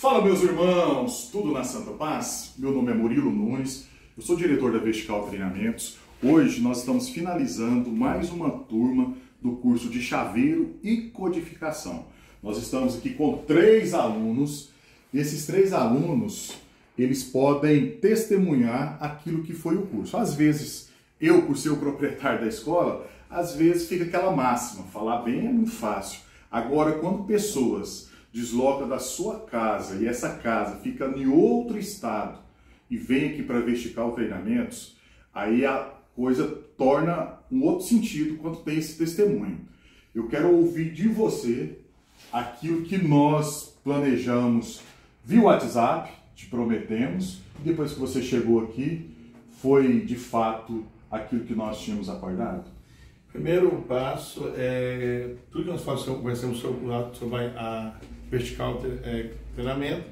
Fala meus irmãos, tudo na Santa Paz? Meu nome é Murilo Nunes, eu sou diretor da Vertical Treinamentos. Hoje nós estamos finalizando mais uma turma do curso de chaveiro e codificação. Nós estamos aqui com três alunos. Esses três alunos, eles podem testemunhar aquilo que foi o curso. Às vezes, eu, por ser o proprietário da escola, às vezes fica aquela máxima, falar bem é muito fácil. Agora, quando pessoas desloca da sua casa e essa casa fica em outro estado e vem aqui para Vertical Treinamentos, aí a coisa torna um outro sentido quando tem esse testemunho. Eu quero ouvir de você aquilo que nós planejamos via WhatsApp, te prometemos, e depois que você chegou aqui, foi de fato aquilo que nós tínhamos acordado? Primeiro passo é tudo que nós conversamos sobre, sobre a vertical é, treinamento.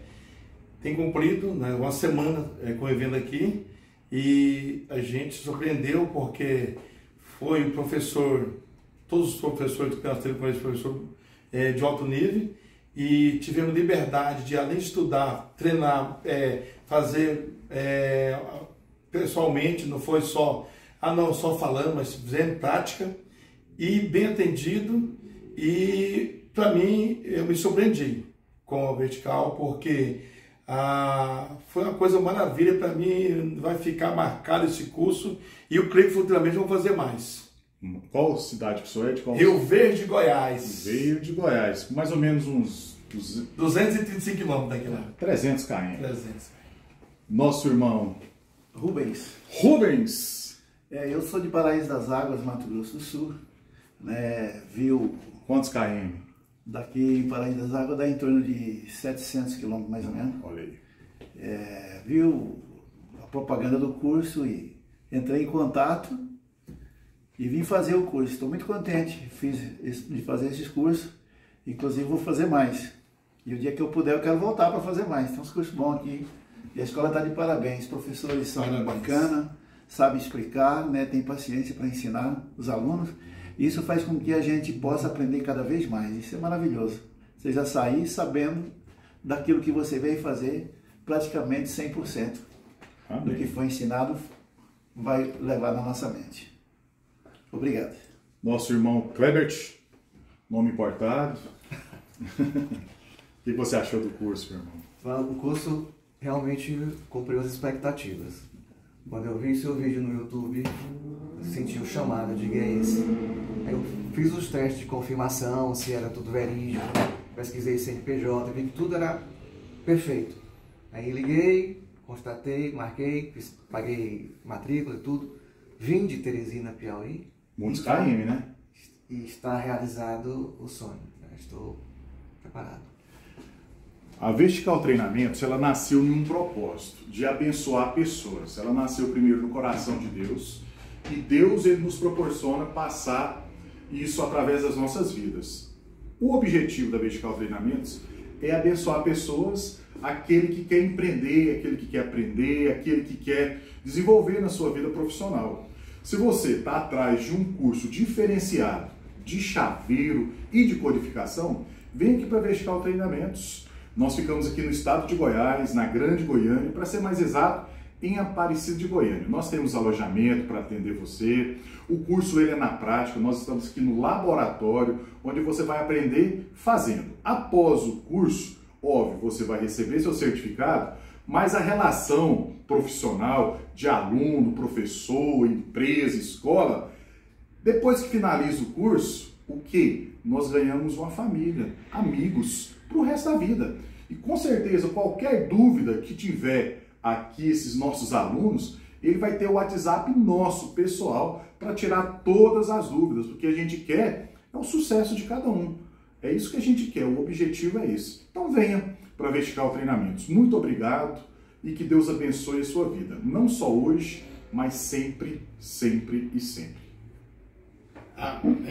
Tem cumprido né, uma semana é, com o evento aqui e a gente surpreendeu porque foi o professor, todos os professores que nós temos com esse professor é, de alto nível e tivemos liberdade de, além de estudar, treinar, é, fazer é, pessoalmente, não foi só, ah não, só falando, mas fizendo prática e bem atendido e para mim, eu me surpreendi com a vertical, porque ah, foi uma coisa maravilha para mim, vai ficar marcado esse curso e eu creio que futuramente vou fazer mais. Qual cidade que o senhor é? De qual... Rio Verde, Goiás. Rio de Goiás, mais ou menos uns... 235 quilômetros daqui lá. 300 km. 300. Nosso irmão... Rubens. Rubens! É, eu sou de Paraíso das Águas, Mato Grosso do Sul. Né, viu... Quantos km? Daqui para Paraíso das Águas dá em torno de 700 quilômetros mais ou menos. Olha aí. É, viu a propaganda do curso e entrei em contato e vim fazer o curso. Estou muito contente fiz, de fazer esses cursos. Inclusive vou fazer mais. E o dia que eu puder eu quero voltar para fazer mais. Tem uns cursos bons aqui. E a escola está de parabéns. Professores são bacanas, sabem explicar, né? tem paciência para ensinar os alunos. Isso faz com que a gente possa aprender cada vez mais. Isso é maravilhoso. Você já sair sabendo daquilo que você veio fazer praticamente 100%. Amém. Do que foi ensinado vai levar na nossa mente. Obrigado. Nosso irmão Klebert, nome importado. o que você achou do curso, meu irmão? O curso realmente cumpriu as expectativas. Quando eu vi seu vídeo no YouTube, senti o chamado de gays. Aí eu fiz os testes de confirmação, se era tudo verídico, pesquisei CNPJ, vi que tudo era perfeito. Aí liguei, constatei, marquei, fiz, paguei matrícula e tudo. Vim de Teresina, Piauí. Muitos KM, né? E está realizado o sonho. Estou preparado. A Vertical Treinamentos, ela nasceu em um propósito de abençoar pessoas. Ela nasceu primeiro no coração de Deus e Deus ele nos proporciona passar isso através das nossas vidas. O objetivo da Vertical Treinamentos é abençoar pessoas, aquele que quer empreender, aquele que quer aprender, aquele que quer desenvolver na sua vida profissional. Se você está atrás de um curso diferenciado de chaveiro e de codificação, vem aqui para Vertical Treinamentos. Nós ficamos aqui no estado de Goiás, na Grande Goiânia, para ser mais exato, em Aparecida de Goiânia. Nós temos alojamento para atender você. O curso ele é na prática. Nós estamos aqui no laboratório, onde você vai aprender fazendo. Após o curso, óbvio, você vai receber seu certificado, mas a relação profissional de aluno, professor, empresa, escola, depois que finaliza o curso, o que? Nós ganhamos uma família, amigos, para o resto da vida. E com certeza, qualquer dúvida que tiver aqui, esses nossos alunos, ele vai ter o WhatsApp nosso, pessoal, para tirar todas as dúvidas, porque a gente quer é o sucesso de cada um. É isso que a gente quer, o objetivo é esse. Então venha para Vertical Treinamentos. Muito obrigado e que Deus abençoe a sua vida, não só hoje, mas sempre, sempre e sempre. Amém.